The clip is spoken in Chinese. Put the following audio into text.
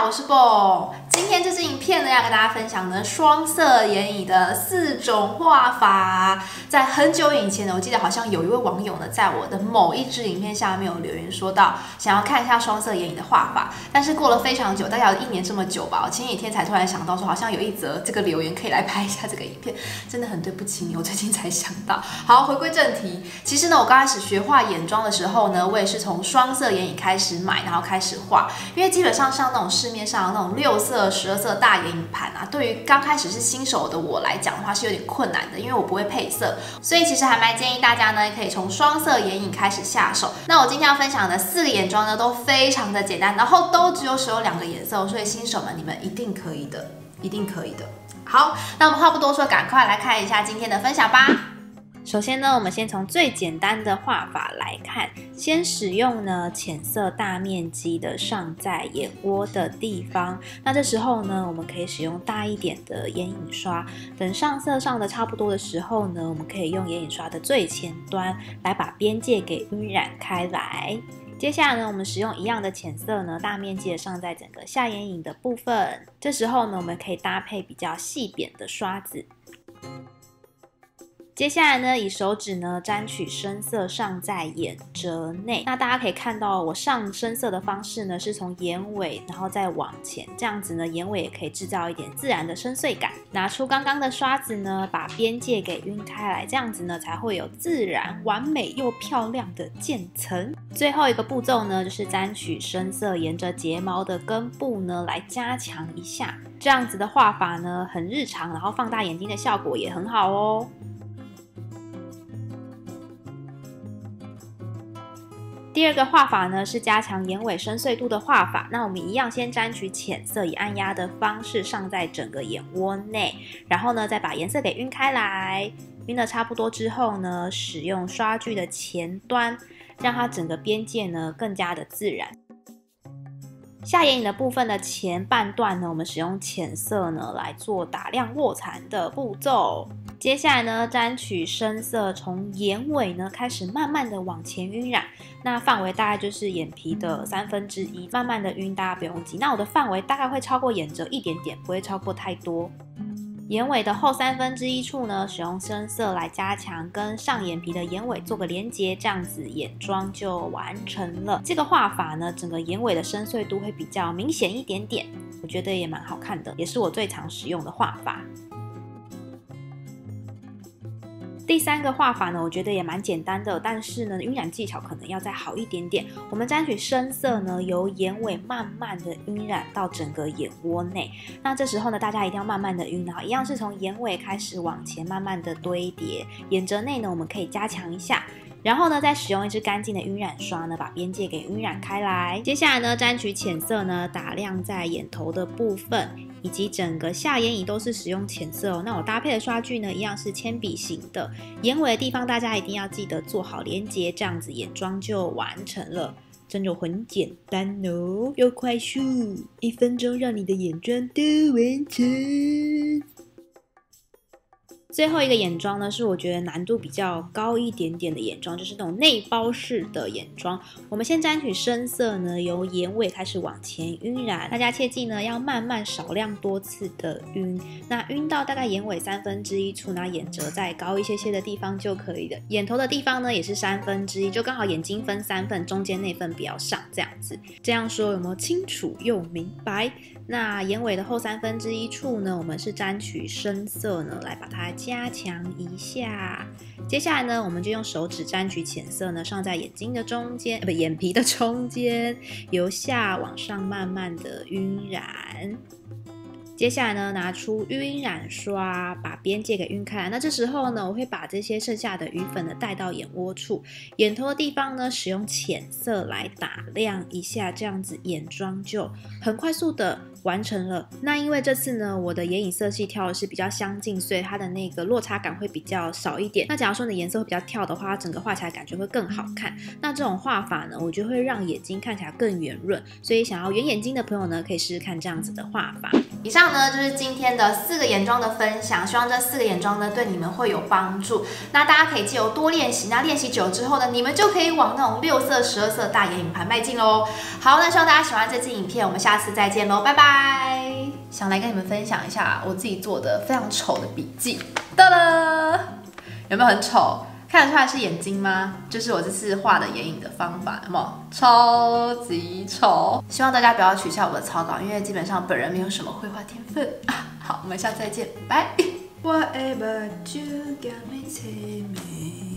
好，我是 Bo。今天这支影片呢，要跟大家分享呢双色眼影的四种画法。在很久以前呢，我记得好像有一位网友呢，在我的某一支影片下面有留言说到，想要看一下双色眼影的画法。但是过了非常久，大概有一年这么久吧，我前几天才突然想到说，好像有一则这个留言可以来拍一下这个影片，真的很对不起你，我最近才想到。好，回归正题，其实呢，我刚开始学画眼妆的时候呢，我也是从双色眼影开始买，然后开始画，因为基本上像那种市面上那种六色、十二色大眼影盘啊，对于刚开始是新手的我来讲的话是有点困难的，因为我不会配色，所以其实还蛮建议大家呢，可以从双色眼影开始下手。那我今天要分享的四个眼妆呢，都非常的简单，然后都只有使用两个颜色，所以新手们你们一定可以的，一定可以的。好，那我们话不多说，赶快来看一下今天的分享吧。首先呢，我们先从最简单的画法来看，先使用呢浅色大面积的上在眼窝的地方。那这时候呢，我们可以使用大一点的眼影刷。等上色上的差不多的时候呢，我们可以用眼影刷的最前端来把边界给晕染开来。接下来呢，我们使用一样的浅色呢，大面积的上在整个下眼影的部分。这时候呢，我们可以搭配比较细扁的刷子。接下来呢，以手指呢沾取深色上在眼褶内。那大家可以看到，我上深色的方式呢，是从眼尾然后再往前，这样子呢，眼尾也可以制造一点自然的深邃感。拿出刚刚的刷子呢，把边界给晕开来，这样子呢，才会有自然、完美又漂亮的渐层。最后一个步骤呢，就是沾取深色，沿着睫毛的根部呢，来加强一下。这样子的画法呢，很日常，然后放大眼睛的效果也很好哦。第二个画法呢是加强眼尾深邃度的画法，那我们一样先沾取浅色，以按压的方式上在整个眼窝内，然后呢再把颜色给晕开来，晕的差不多之后呢，使用刷具的前端，让它整个边界呢更加的自然。下眼影的部分的前半段呢，我们使用浅色呢来做打亮卧蚕的步骤。接下来呢，沾取深色，从眼尾呢开始慢慢的往前晕染，那范围大概就是眼皮的三分之一，慢慢的晕，大家不用急。那我的范围大概会超过眼褶一点点，不会超过太多。眼尾的后三分之一处呢，使用深色来加强跟上眼皮的眼尾做个连接，这样子眼妆就完成了。这个画法呢，整个眼尾的深邃度会比较明显一点点，我觉得也蛮好看的，也是我最常使用的画法。第三个画法呢，我觉得也蛮简单的，但是呢，晕染技巧可能要再好一点点。我们沾取深色呢，由眼尾慢慢的晕染到整个眼窝内。那这时候呢，大家一定要慢慢的晕啊，一样是从眼尾开始往前慢慢的堆叠。眼褶内呢，我们可以加强一下，然后呢，再使用一支干净的晕染刷呢，把边界给晕染开来。接下来呢，沾取浅色呢，打亮在眼头的部分。以及整个下眼影都是使用浅色哦。那我搭配的刷具呢，一样是铅笔型的。眼尾的地方大家一定要记得做好连接，这样子眼妆就完成了。真的很简单哦，又快速，一分钟让你的眼妆都完成。最后一个眼妆呢，是我觉得难度比较高一点点的眼妆，就是那种内包式的眼妆。我们先沾取深色呢，由眼尾开始往前晕染，大家切记呢，要慢慢少量多次的晕。那晕到大概眼尾三分之一处，那眼褶再高一些些的地方就可以了。眼头的地方呢，也是三分之一，就刚好眼睛分三份，中间那份比较上，这样子。这样说有没有清楚又明白？那眼尾的后三分之一处呢，我们是沾取深色呢，来把它加强一下。接下来呢，我们就用手指沾取浅色呢，上在眼睛的中间，不，眼皮的中间，由下往上慢慢的晕染。接下来呢，拿出晕染刷，把边界给晕开。那这时候呢，我会把这些剩下的余粉呢带到眼窝处，眼头的地方呢，使用浅色来打亮一下，这样子眼妆就很快速的完成了。那因为这次呢，我的眼影色系挑的是比较相近，所以它的那个落差感会比较少一点。那假如说你的颜色会比较跳的话，整个画起来感觉会更好看。那这种画法呢，我觉得会让眼睛看起来更圆润，所以想要圆眼睛的朋友呢，可以试试看这样子的画法。以上呢就是今天的四个眼妆的分享，希望这四个眼妆呢对你们会有帮助。那大家可以借由多练习，那练习久之后呢，你们就可以往那种六色、十二色大眼影盘迈进喽。好，那希望大家喜欢这支影片，我们下次再见喽，拜拜。拜想来跟你们分享一下我自己做的非常丑的笔记，哒啦，有没有很丑？看得出来是眼睛吗？就是我这次画的眼影的方法，有没有？超级丑！希望大家不要取笑我的草稿，因为基本上本人没有什么绘画天分。好，我们下次再见，拜。Whatever you give me.